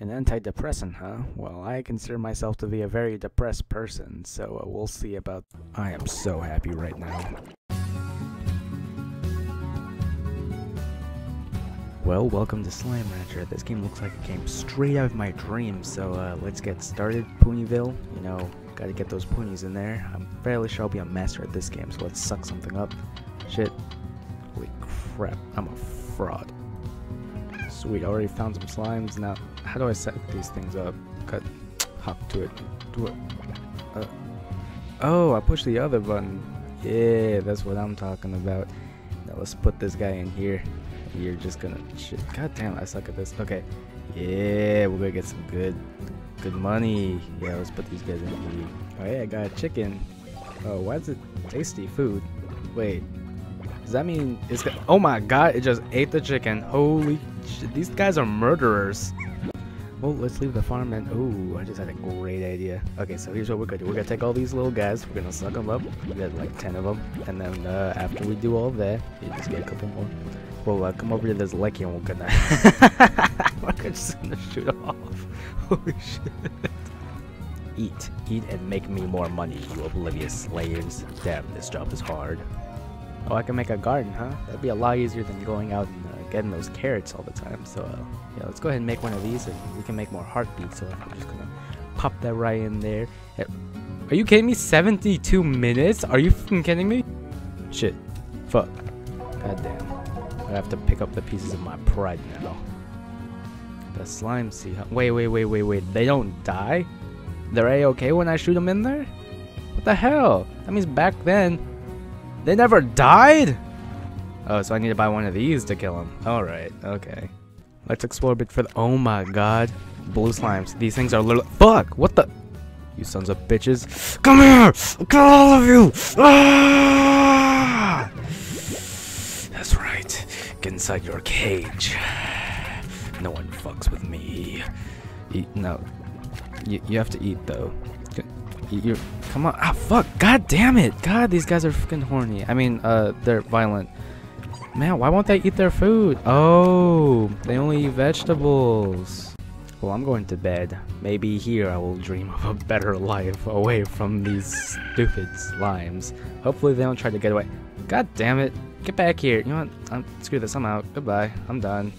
An antidepressant, huh? Well, I consider myself to be a very depressed person, so uh, we'll see about. I am so happy right now. Well, welcome to Slime Rancher. This game looks like it came straight out of my dreams, so uh, let's get started. Ponyville, you know, gotta get those ponies in there. I'm fairly sure I'll be a master at this game, so let's suck something up. Shit. Holy crap, I'm a fraud. Sweet, already found some slimes. Now, how do I set these things up? Cut, hop to it, do it. Uh, oh, I pushed the other button. Yeah, that's what I'm talking about. Now let's put this guy in here. You're just gonna shit. God damn, I suck at this. Okay, yeah, we're gonna get some good, good money. Yeah, let's put these guys in here. Oh yeah, I got a chicken. Oh, why is it tasty food? Wait, does that mean it's? Oh my god, it just ate the chicken. Holy shit, these guys are murderers. Well, let's leave the farm and oh, I just had a great idea. Okay, so here's what we're gonna do. We're gonna take all these little guys. We're gonna suck them up. We got like ten of them, and then uh, after we do all that, you just get a couple more. Well, uh, come over to this lake and we're gonna. we're just gonna shoot off. Holy shit. Eat, eat, and make me more money, you oblivious slaves. Damn, this job is hard. Oh, I can make a garden, huh? That'd be a lot easier than going out and uh, getting those carrots all the time. So, uh, yeah, let's go ahead and make one of these, and we can make more heartbeats. So I'm just gonna pop that right in there. Are you kidding me? 72 minutes? Are you fucking kidding me? Shit. Fuck. God damn. I have to pick up the pieces of my pride now. The slime. Huh? Wait, wait, wait, wait, wait. They don't die? They're a-okay when I shoot them in there? What the hell? That means back then they never died? Oh, so I need to buy one of these to kill them. Alright, okay. Let's explore a bit further. Oh my god. Blue slimes. These things are literally- Fuck! What the- You sons of bitches. Come here! I'll kill all of you! Ah! That's right. Get inside your cage. No one fucks with me. Eat- no. You, you have to eat though. You come on. Ah, fuck. God damn it. God, these guys are fucking horny. I mean, uh, they're violent. Man, why won't they eat their food? Oh, they only eat vegetables. Well, I'm going to bed. Maybe here I will dream of a better life away from these stupid slimes. Hopefully they don't try to get away. God damn it. Get back here. You know what? I'm, screw this. I'm out. Goodbye. I'm done.